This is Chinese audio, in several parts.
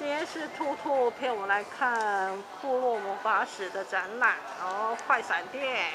今天是兔兔陪我们来看《库洛魔法史》的展览然后，快闪电。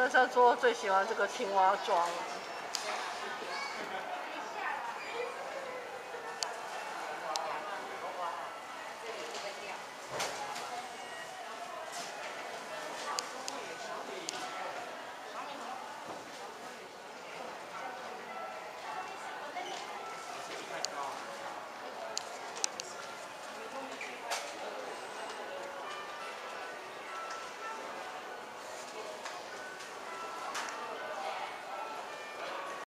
深深说最喜欢这个青蛙装。